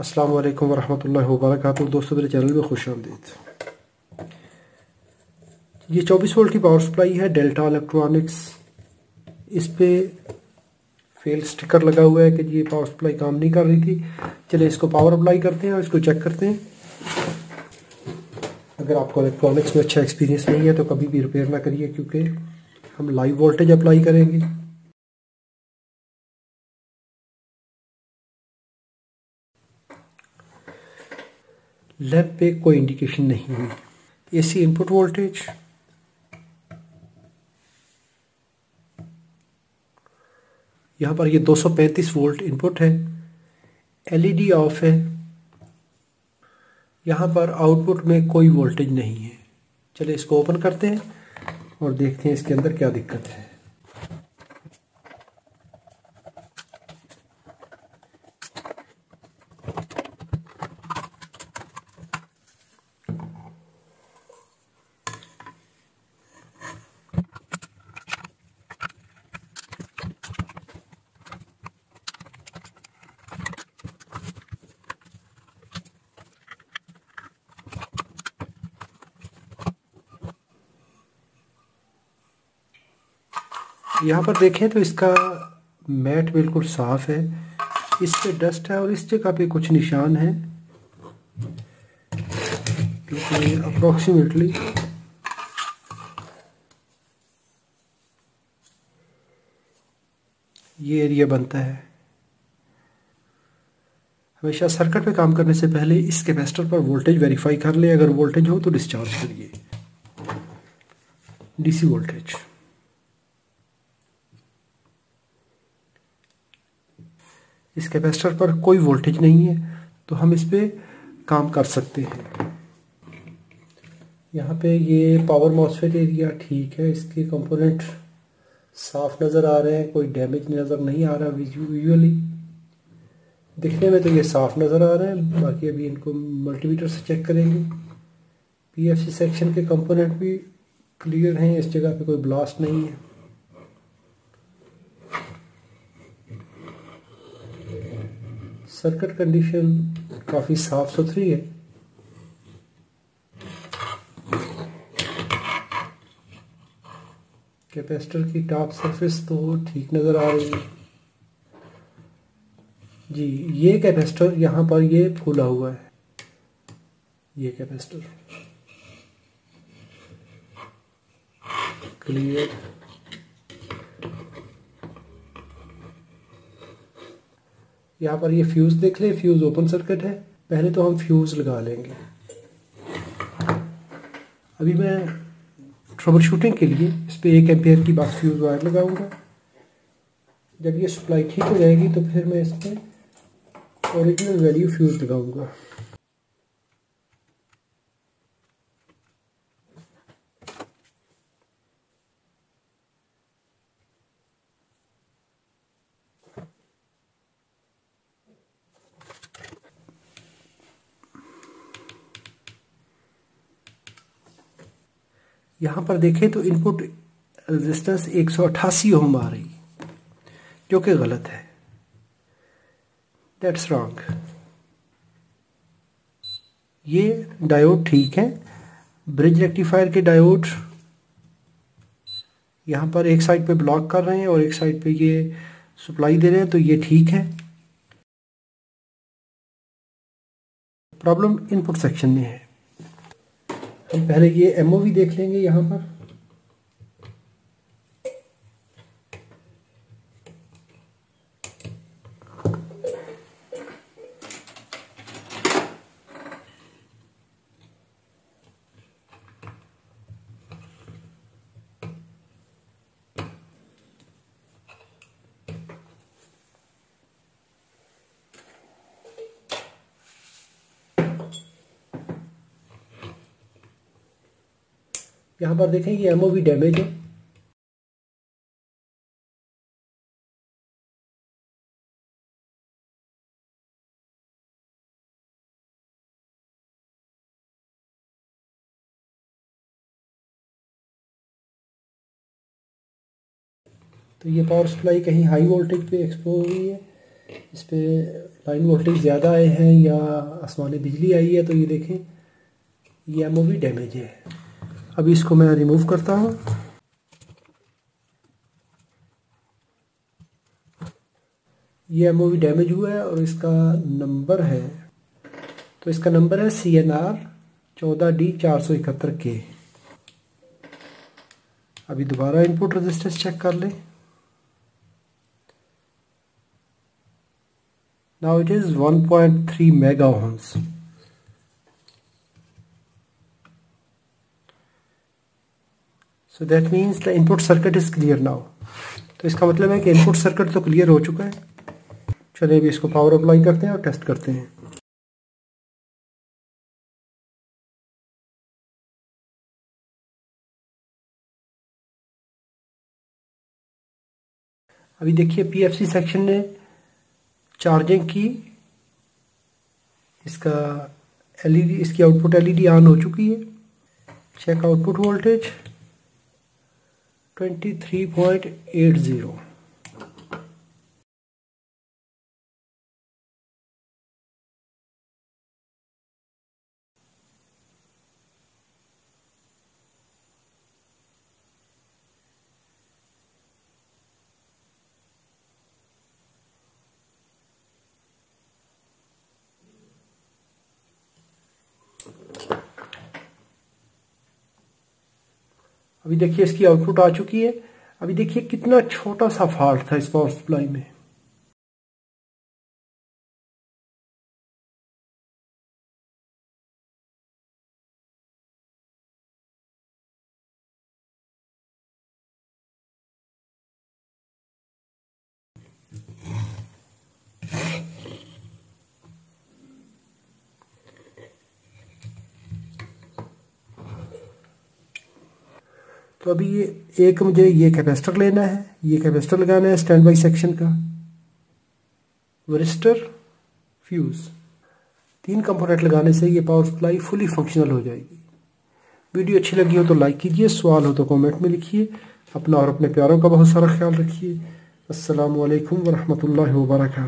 अस्सलाम वालेकुम वरहमतुल्लाहि वबरकातुहू दोस्तों, मेरे चैनल में खुश आमदीद। ये 24 वोल्ट की पावर सप्लाई है डेल्टा इलेक्ट्रॉनिक्स इस पे फेल स्टिकर लगा हुआ है कि ये पावर सप्लाई काम नहीं कर रही थी। चलिए इसको पावर अप्लाई करते हैं और इसको चेक करते हैं। अगर आपको इलेक्ट्रॉनिक्स में अच्छा एक्सपीरियंस नहीं है तो कभी भी रिपेयर ना करिए, क्योंकि हम लाइव वोल्टेज अप्लाई करेंगे। लैब पे कोई इंडिकेशन नहीं हुई एसी इनपुट वोल्टेज यहाँ पर ये 235 वोल्ट इनपुट है। एलईडी ऑफ़ है। यहाँ पर आउटपुट में कोई वोल्टेज नहीं है। चलिए इसको ओपन करते हैं और देखते हैं इसके अंदर क्या दिक्कत है। यहाँ पर देखें तो इसका मैट बिल्कुल साफ़ है। इस पे डस्ट है और इस जगह पे कुछ निशान है। अप्रोक्सीमेटली ये एरिया बनता है। हमेशा सर्किट पे काम करने से पहले इस कैपेसिटर पर वोल्टेज वेरीफाई कर ले। अगर वोल्टेज हो तो डिस्चार्ज करिए। डीसी वोल्टेज इस कैपेसिटर पर कोई वोल्टेज नहीं है तो हम इस पर काम कर सकते हैं। यहाँ पे ये पावर मॉसफेट एरिया ठीक है, इसके कंपोनेंट साफ़ नज़र आ रहे हैं, कोई डैमेज नज़र नहीं आ रहा विजुअली दिखने में तो ये साफ़ नज़र आ रहे हैं, बाकी अभी इनको मल्टीमीटर से चेक करेंगे। पीएफसी सेक्शन के कंपोनेंट भी क्लियर हैं, इस जगह पे कोई ब्लास्ट नहीं है। सर्किट कंडीशन काफ़ी साफ़ सुथरी है। कैपेसिटर की टॉप सरफेस तो ठीक नज़र आ रही है। जी, ये कैपेसिटर यहाँ पर ये फूला हुआ है। ये कैपेसिटर। क्लियर। यहाँ पर ये फ्यूज़ देख ले फ्यूज़ ओपन सर्किट है। पहले तो हम फ्यूज़ लगा लेंगे। अभी मैं ट्रबल शूटिंग के लिए इस पर एक एम्पेयर की बात फ्यूज़ वायर लगाऊँगा। जब ये सप्लाई ठीक हो जाएगी तो फिर मैं इस पर ओरिजिनल वैल्यू फ्यूज़ लगाऊँगा। यहाँ पर देखें तो इनपुट रेजिस्टेंस एक सौ अट्ठासी ओम आ रही जो कि गलत है। दैट्स रॉन्ग ये डायोड ठीक है। ब्रिज रेक्टिफायर के डायोड यहाँ पर एक साइड पे ब्लॉक कर रहे हैं और एक साइड पे ये सप्लाई दे रहे हैं तो ये ठीक है। प्रॉब्लम इनपुट सेक्शन में है। हम पहले ये एमओवी देख लेंगे यहाँ पर। यहाँ पर देखें ये एमओ भी डैमेज है। तो ये पावर सप्लाई कहीं हाई वोल्टेज पे एक्सपोज हुई है। इस पर लाइन वोल्टेज ज़्यादा आए हैं या आसमानी बिजली आई है तो ये देखें, ये एमओवी डैमेज है। अभी इसको मैं रिमूव करता हूँ। ये एम डैमेज हुआ है और इसका नंबर है। तो इसका नंबर है सी एन आर चौदह डी चार सौ इकहत्तर के अभी दोबारा इनपुट रजिस्टर चेक कर लें। Now it is 1.3 mega ohms so that means the input circuit is clear now. तो इसका मतलब है कि इनपुट सर्किट तो क्लियर हो चुका है। चलिए अभी इसको पावर अप्लाई करते हैं और टेस्ट करते हैं। अभी देखिए पीएफसी सेक्शन ने चार्जिंग की। इसका एलईडी इसकी आउटपुट एलईडी ऑन हो चुकी है। चेक आउटपुट वोल्टेज 23.80 अभी देखिए इसकी आउटपुट आ चुकी है। अभी देखिए कितना छोटा सा फॉल्ट था इस पावर सप्लाई में। तो अभी ये, एक मुझे ये कैपेसिटर लेना है, ये कैपेसिटर लगाना है स्टैंड बाई सेक्शन का। वरिस्टर फ्यूज़ तीन कंपोनेंट लगाने से ये पावर सप्लाई फुली फंक्शनल हो जाएगी। वीडियो अच्छी लगी हो तो लाइक कीजिए, सवाल हो तो कमेंट में लिखिए। अपना और अपने प्यारों का बहुत सारा ख्याल रखिए। असलकम वरहमल वर्का